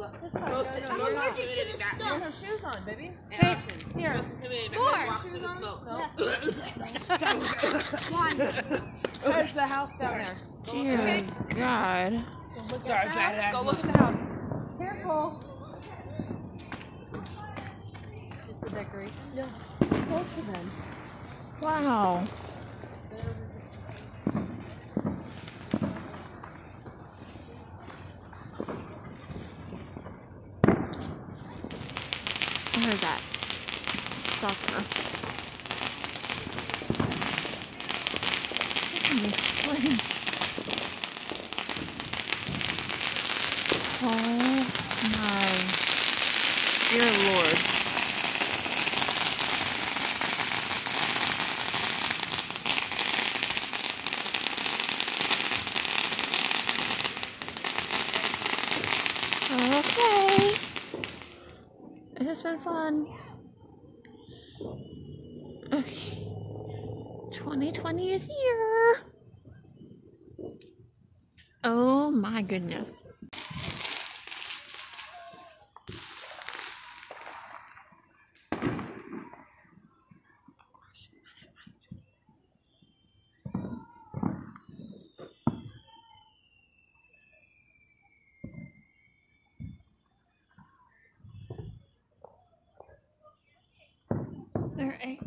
allergic to the You stuff. have shoes on, baby. And Allison, here. Wilson, come. Four. Walks to the smoke. One. There's the house down there. Dear God. Look Sorry, at bad that. Go look at the house. Careful. Just the decoration. No. Sold to them. Wow. Where's that? Sucker. Oh my dear lord. Okay. This has been fun. Okay. 2020 is here. Oh my goodness. Alright.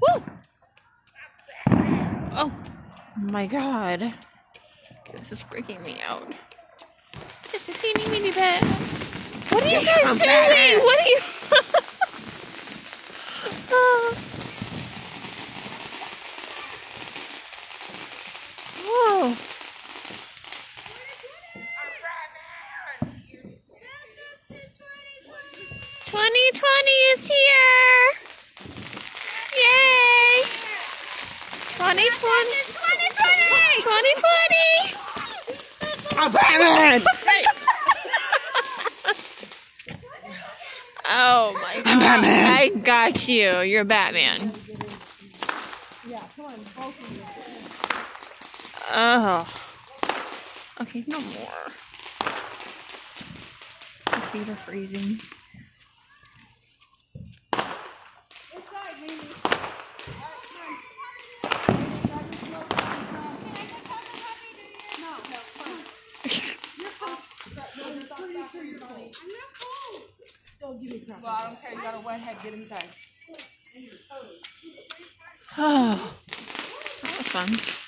Woo! Oh my god. Okay, this is freaking me out. Just a teeny weeny bit. What are you guys doing? What are you? 2020 is here! Yay! 2020! 2020! 2020! Oh, Batman! oh my god. I'm Batman. I got you. You're Batman. Oh. Okay, no more. My feet are freezing. Well, I don't care. You got a wet head. Get inside. Oh, that was fun.